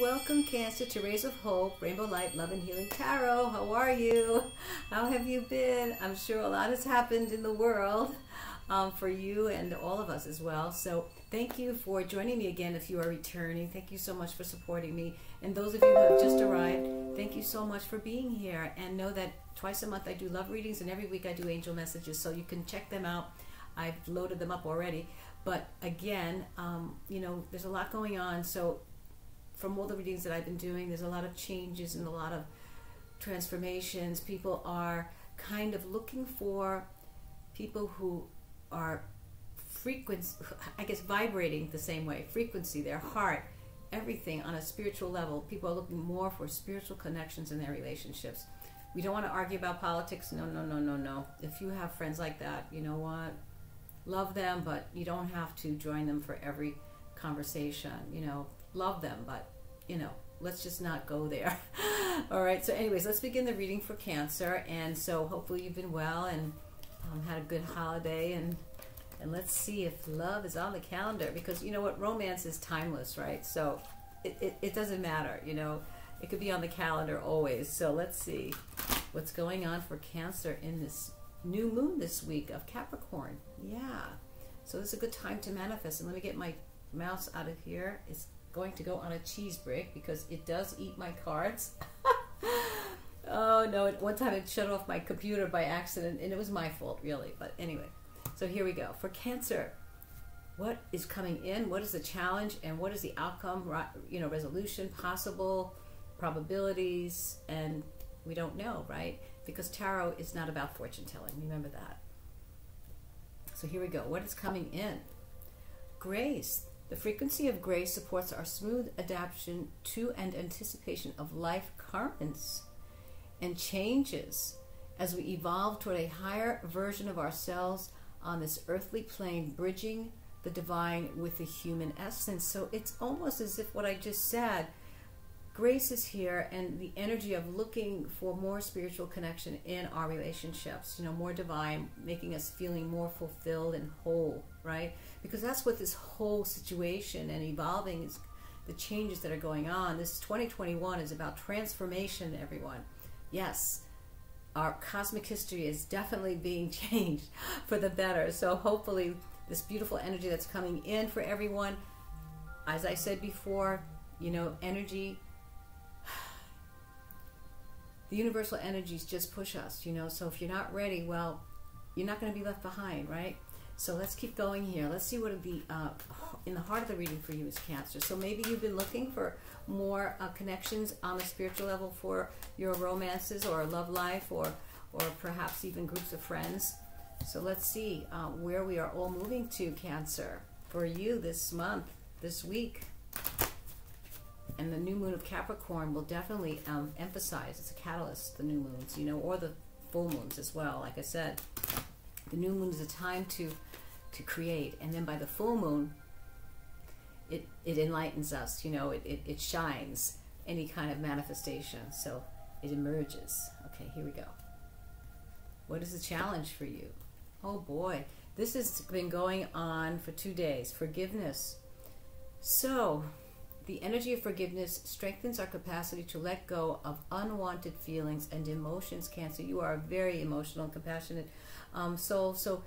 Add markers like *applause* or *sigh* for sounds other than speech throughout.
welcome Cancer to Rays of Hope, Rainbow Light, Love and Healing Tarot. How are you? How have you been? I'm sure a lot has happened in the world um, for you and all of us as well. So thank you for joining me again if you are returning. Thank you so much for supporting me. And those of you who have just arrived, thank you so much for being here. And know that twice a month I do love readings and every week I do angel messages. So you can check them out. I've loaded them up already. But again, um, you know, there's a lot going on. So from all the readings that I've been doing, there's a lot of changes and a lot of transformations. People are kind of looking for people who are frequency, I guess, vibrating the same way, frequency, their heart, everything on a spiritual level. People are looking more for spiritual connections in their relationships. We don't want to argue about politics. No, no, no, no, no. If you have friends like that, you know what? Love them, but you don't have to join them for every conversation. You know, love them, but you know, let's just not go there. *laughs* All right. So, anyways, let's begin the reading for Cancer. And so, hopefully, you've been well and um, had a good holiday. And and let's see if love is on the calendar because you know what, romance is timeless, right? So, it, it, it doesn't matter. You know, it could be on the calendar always. So, let's see what's going on for Cancer in this new moon this week of Capricorn. Yeah. So, is a good time to manifest. And let me get my mouse out of here. It's going to go on a cheese break because it does eat my cards. *laughs* oh no, one time it shut off my computer by accident and it was my fault really. But anyway, so here we go. For Cancer, what is coming in? What is the challenge and what is the outcome, you know, resolution, possible probabilities and we don't know, right? Because tarot is not about fortune telling. Remember that. So here we go. What is coming in? Grace, the frequency of grace supports our smooth adaptation to and anticipation of life currents and changes as we evolve toward a higher version of ourselves on this earthly plane, bridging the divine with the human essence. So it's almost as if what I just said grace is here and the energy of looking for more spiritual connection in our relationships, you know, more divine, making us feeling more fulfilled and whole, right? Because that's what this whole situation and evolving is the changes that are going on. This 2021 is about transformation, everyone. Yes, our cosmic history is definitely being *laughs* changed for the better. So hopefully, this beautiful energy that's coming in for everyone, as I said before, you know, energy the universal energies just push us, you know. So if you're not ready, well, you're not going to be left behind, right? So let's keep going here. Let's see what the uh, in the heart of the reading for you is Cancer. So maybe you've been looking for more uh, connections on a spiritual level for your romances or love life, or or perhaps even groups of friends. So let's see uh, where we are all moving to, Cancer, for you this month, this week and the new moon of Capricorn will definitely um, emphasize, it's a catalyst, the new moons, you know, or the full moons as well. Like I said, the new moon is a time to to create, and then by the full moon, it, it enlightens us, you know, it, it, it shines any kind of manifestation. So it emerges. Okay, here we go. What is the challenge for you? Oh boy, this has been going on for two days. Forgiveness. So, the energy of forgiveness strengthens our capacity to let go of unwanted feelings and emotions. Cancer, you are a very emotional and compassionate um, soul. So,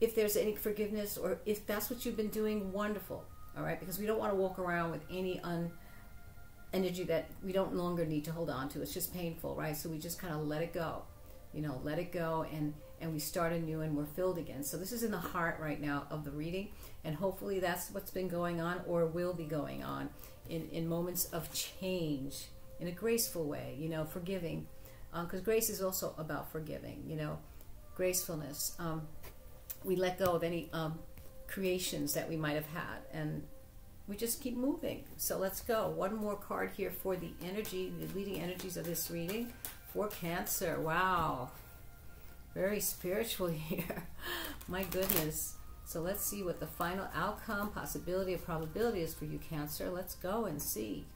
if there's any forgiveness, or if that's what you've been doing, wonderful. All right, because we don't want to walk around with any un energy that we don't longer need to hold on to. It's just painful, right? So we just kind of let it go. You know, let it go and and we start anew and we're filled again. So this is in the heart right now of the reading, and hopefully that's what's been going on or will be going on in, in moments of change in a graceful way, you know, forgiving. Because um, grace is also about forgiving, you know, gracefulness. Um, we let go of any um, creations that we might have had and we just keep moving. So let's go. One more card here for the energy, the leading energies of this reading for Cancer. Wow. Very spiritual *laughs* here. My goodness. So let's see what the final outcome, possibility, or probability is for you, Cancer. Let's go and see.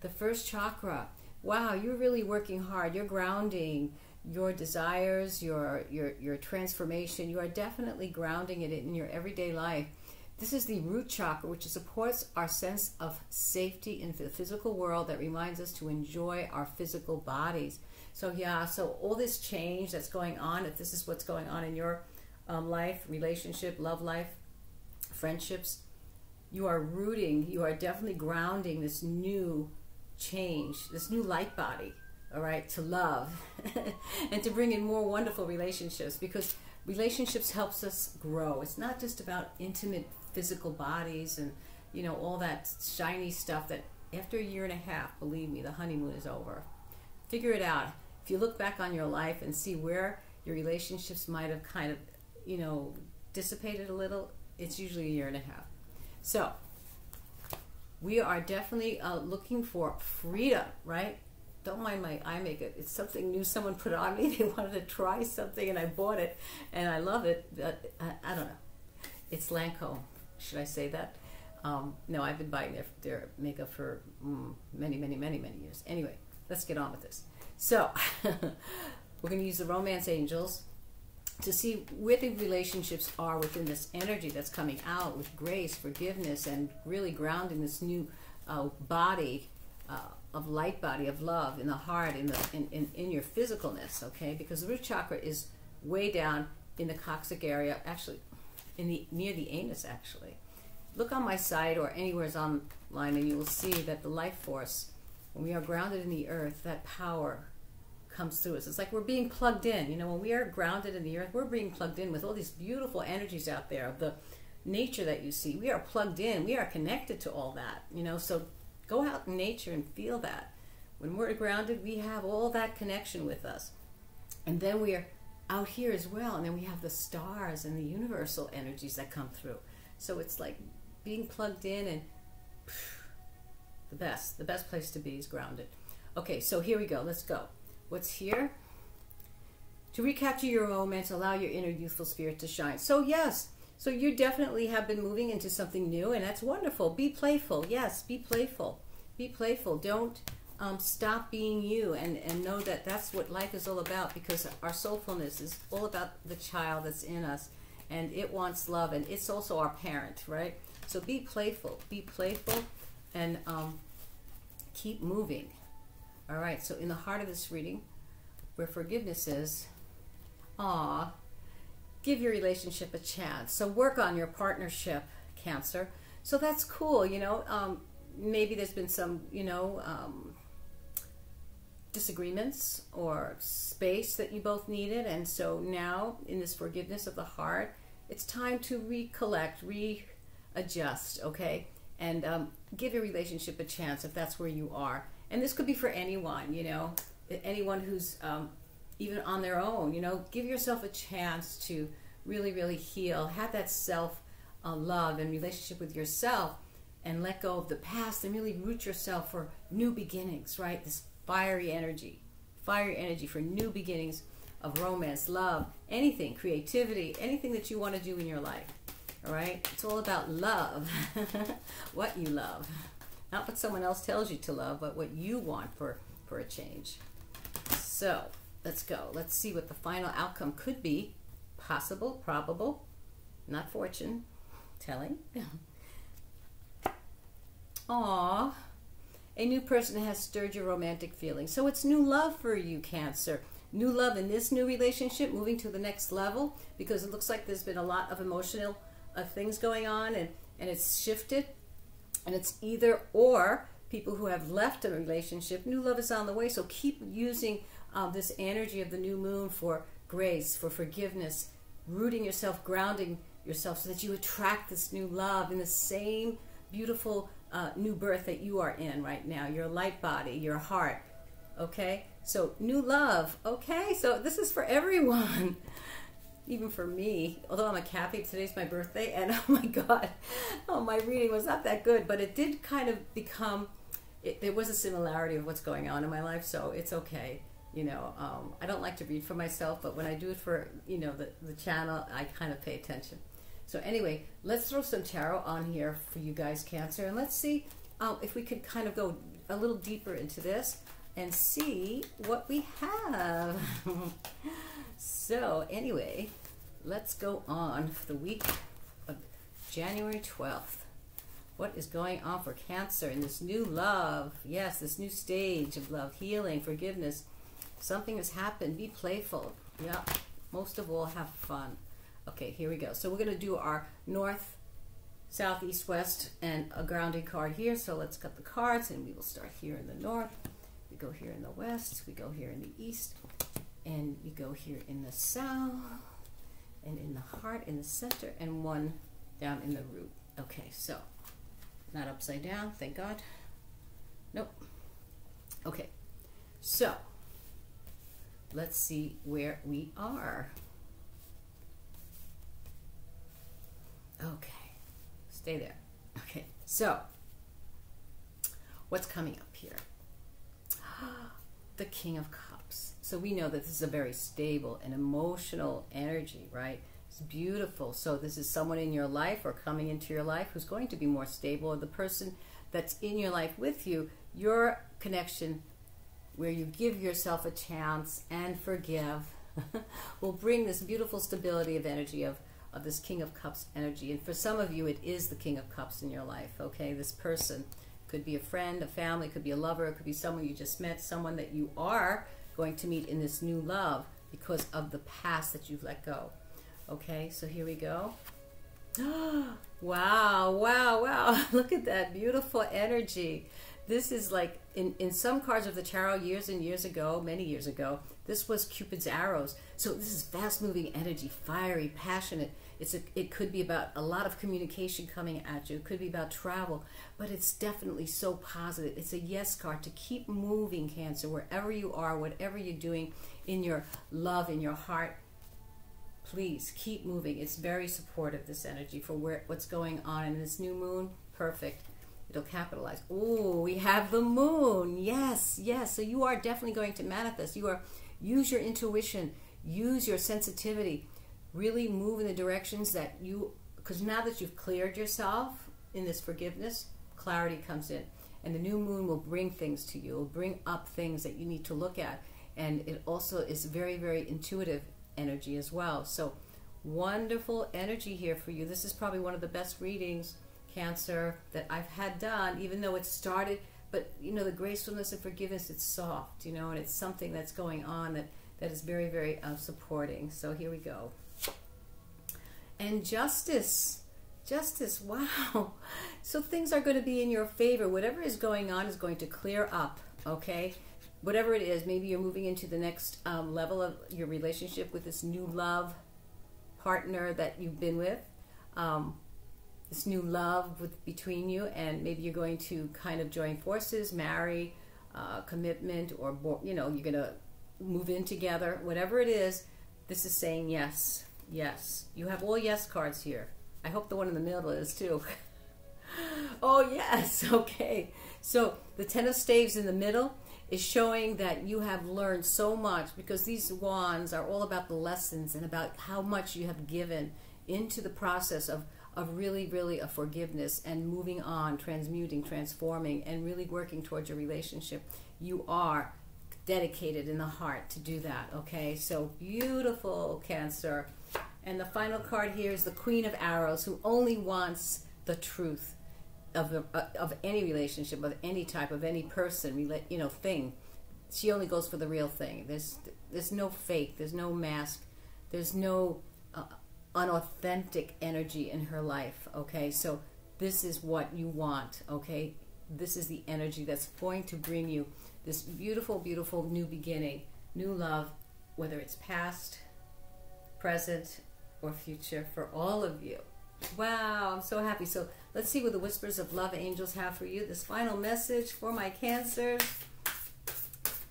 The first chakra. Wow, you're really working hard. You're grounding your desires, your your your transformation. You are definitely grounding it in your everyday life This is the root chakra, which supports our sense of safety in the physical world that reminds us to enjoy our physical bodies. So, yeah, so all this change that's going on, if this is what's going on in your um, life, relationship, love life, friendships, you are rooting, you are definitely grounding this new change, this new light body, all right, to love *laughs* and to bring in more wonderful relationships because relationships helps us grow. It's not just about intimate physical bodies and you know all that shiny stuff that after a year and a half, believe me, the honeymoon is over. Figure it out. If you look back on your life and see where your relationships might have kind of, you know, dissipated a little, it's usually a year and a half. So, we are definitely uh, looking for freedom, right? Don't mind my eye makeup. It's something new someone put on me. *laughs* They wanted to try something and I bought it and I love it. But I, I don't know. It's Lancome. Should I say that? Um, no, I've been buying their, their makeup for mm, many, many, many, many years. Anyway, let's get on with this. So, *laughs* we're going to use the Romance Angels to see where the relationships are within this energy that's coming out with grace, forgiveness, and really grounding this new uh, body uh, of light body of love in the heart, in the in, in, in your physicalness. Okay, because the root chakra is way down in the coccyx area, actually, in the near the anus. Actually, look on my site or anywhere online, and you will see that the life force, when we are grounded in the earth, that power comes through us. It's like we're being plugged in. You know, when we are grounded in the earth, we're being plugged in with all these beautiful energies out there of the nature that you see. We are plugged in. We are connected to all that. You know, so go out in nature and feel that. When we're grounded, we have all that connection with us. And then we are out here as well. And then we have the stars and the universal energies that come through. So it's like being plugged in and the best. The best place to be is grounded. Okay, so here we go. Let's go what's here. To recapture your romance, allow your inner youthful spirit to shine. So, yes, so you definitely have been moving into something new, and that's wonderful. Be playful. Yes, be playful. Be playful. Don't um, stop being you and, and know that that's what life is all about because our soulfulness is all about the child that's in us and it wants love and it's also our parent, right? So be playful. Be playful and um, keep moving. All right, so in the heart of this reading, where forgiveness is, ah, give your relationship a chance. So work on your partnership, Cancer. So that's cool, you know. Um, maybe there's been some, you know, um, disagreements or space that you both needed, and so now in this forgiveness of the heart, it's time to recollect, readjust, okay, and um, give your relationship a chance if that's where you are and this could be for anyone, you know, anyone who's um, even on their own, you know, give yourself a chance to really, really heal, have that self uh, love and relationship with yourself, and let go of the past and really root yourself for new beginnings, right? This fiery energy, fiery energy for new beginnings of romance, love, anything, creativity, anything that you want to do in your life. All right? It's all about love, *laughs* what you love. Not what someone else tells you to love, but what you want for, for a change. So let's go. Let's see what the final outcome could be. Possible, probable, not fortune telling. *laughs* Aw, a new person has stirred your romantic feelings. So it's new love for you, Cancer. New love in this new relationship, moving to the next level, because it looks like there's been a lot of emotional uh, things going on and, and it's shifted and it's either or people who have left a relationship, new love is on the way. So keep using uh, this energy of the new moon for grace, for forgiveness, rooting yourself, grounding yourself so that you attract this new love in the same beautiful uh, new birth that you are in right now, your light body, your heart. Okay? So, new love. Okay? So, this is for everyone. *laughs* even for me, although I'm a Cappy, today's my birthday, and *laughs* oh my God, oh, my reading was not that good, but it did kind of become, it, there was a similarity of what's going on in my life, so it's okay. You know, um, I don't like to read for myself, but when I do it for, you know, the, the channel, I kind of pay attention. So anyway, let's throw some tarot on here for you guys, Cancer, and let's see um, if we could kind of go a little deeper into this and see what we have. *laughs* so anyway, let's go on for the week of January 12th. What is going on for Cancer in this new love? Yes, this new stage of love, healing, forgiveness. Something has happened. Be playful. Yeah. Most of all, have fun. Okay, here we go. So we're going to do our north, south, east, west, and a grounding card here. So let's cut the cards, and we will start here in the north. We go here in the west. We go here in the east. And we go here in the south. And in the heart, in the center, and one down in the root. Okay, so not upside down, thank God. Nope. Okay, so let's see where we are. Okay, stay there. Okay, so what's coming up here? *gasps* the King of Cups. So we know that this is a very stable and emotional energy, right? It's beautiful. So this is someone in your life or coming into your life who's going to be more stable. Or the person that's in your life with you, your connection where you give yourself a chance and forgive *laughs* will bring this beautiful stability of energy of, of this King of Cups energy. And for some of you, it is the King of Cups in your life, okay? This person could be a friend, a family, could be a lover, it could be someone you just met, someone that you are going to meet in this new love because of the past that you've let go. Okay, so here we go. *gasps* wow, wow, wow. *laughs* Look at that beautiful energy. This is like in, in some cards of the tarot years and years ago, many years ago, this was Cupid's arrows. So this is fast moving energy, fiery, passionate. It's a, it could be about a lot of communication coming at you. It could be about travel, but it's definitely so positive. It's a yes card to keep moving, Cancer, wherever you are, whatever you're doing in your love, in your heart please keep moving. It's very supportive, this energy, for where what's going on. in this new moon, perfect. It'll capitalize. Oh, we have the moon. Yes, yes. So you are definitely going to manifest. You are use your intuition, use your sensitivity, really move in the directions that you because now that you've cleared yourself in this forgiveness, clarity comes in. And the new moon will bring things to you, will bring up things that you need to look at. And it also is very, very intuitive energy as well. So wonderful energy here for you. This is probably one of the best readings, Cancer, that I've had done, even though it started, but you know, the gracefulness and forgiveness, it's soft, you know, and it's something that's going on that, that is very, very uh, supporting. So here we go. And justice. Justice, *laughs* wow. So things are going to be in your favor. Whatever is going on is going to clear up, okay? whatever it is, maybe you're moving into the next um, level of your relationship with this new love partner that you've been with, um, this new love with between you, and maybe you're going to kind of join forces, marry, uh, commitment, or you know you're going to move in together. Whatever it is, this is saying yes, yes. You have all yes cards here. I hope the one in the middle is too. *laughs* oh yes, *laughs* okay. So the ten of staves in the middle is showing that you have learned so much because these wands are all about the lessons and about how much you have given into the process of of really really a forgiveness and moving on transmuting transforming and really working towards your relationship you are dedicated in the heart to do that okay so beautiful cancer and the final card here is the queen of arrows who only wants the truth of uh, of any relationship of any type of any person you know thing. She only goes for the real thing. There's there's no fake. There's no mask. There's no uh, unauthentic energy in her life okay? So this is what you want okay? This is the energy that's going to bring you this beautiful beautiful new beginning new love whether it's past present or future for all of you wow i'm so happy so Let's see what the whispers of love angels have for you. This final message for my cancers.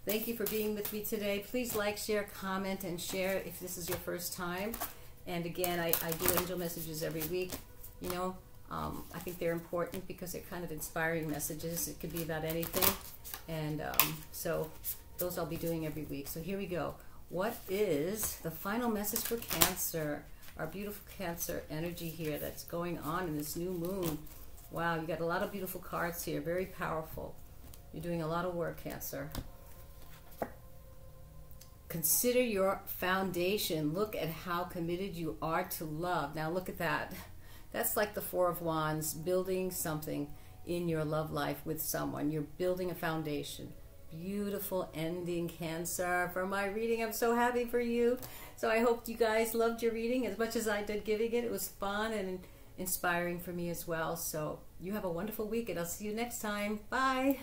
Thank you for being with me today. Please like, share, comment, and share if this is your first time. And again, I, I do angel messages every week. You know, um, I think they're important because they're kind of inspiring messages. It could be about anything. And um, so those I'll be doing every week. So here we go. What is the final message for Cancer? our beautiful Cancer energy here that's going on in this new moon. Wow, you got a lot of beautiful cards here, very powerful. You're doing a lot of work, Cancer. Consider your foundation. Look at how committed you are to love. Now look at that. That's like the Four of Wands, building something in your love life with someone. You're building a foundation. Beautiful ending, Cancer. For my reading, I'm so happy for you. So I hope you guys loved your reading as much as I did giving it. It was fun and inspiring for me as well. So you have a wonderful week, and I'll see you next time. Bye.